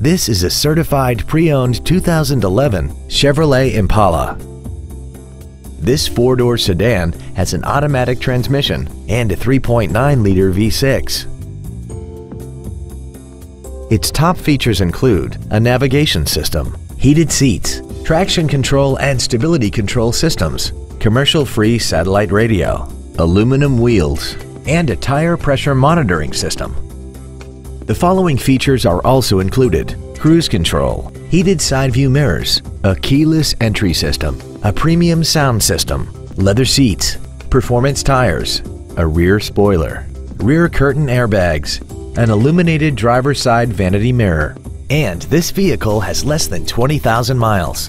This is a certified pre-owned 2011 Chevrolet Impala. This four-door sedan has an automatic transmission and a 3.9-liter V6. Its top features include a navigation system, heated seats, traction control and stability control systems, commercial-free satellite radio, aluminum wheels, and a tire pressure monitoring system. The following features are also included. Cruise control, heated side view mirrors, a keyless entry system, a premium sound system, leather seats, performance tires, a rear spoiler, rear curtain airbags, an illuminated driver's side vanity mirror, and this vehicle has less than 20,000 miles.